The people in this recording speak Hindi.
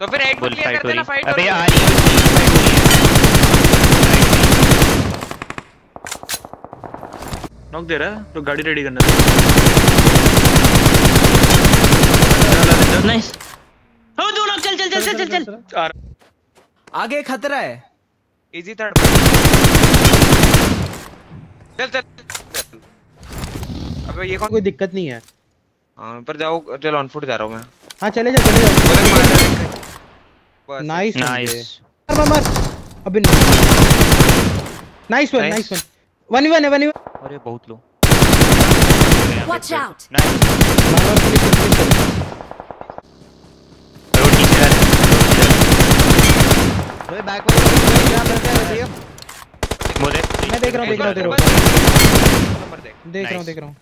तो फिर फुल क्लियर कर देना फाइट अबे आ रही है। रही है। नॉक दे रहा है तो गाड़ी रेडी करना नाइस हो दो लोग चल चल चल चल चल चल। आगे खतरा है। इजी थर्ड चल चल चल। अबे ये कौन कोई दिक्कत नहीं है। हाँ पर जाओ चल ऑन फुट जा रहा हूँ मैं। हाँ चले जा चले जा बोले मार रहा है। बस। नाइस नाइस मार मार मार अबे nice one nice one one one है वन वन अरे बहुत लो पुलिस पुलिस रोड नीचे आ ओए बैक वाले क्या करते हैं भैया बोले मैं देख रहा हूँ देख रहा हूँ देख रहा हूँ। नंबर देख देख रहा हूँ. देख रहा हूँ।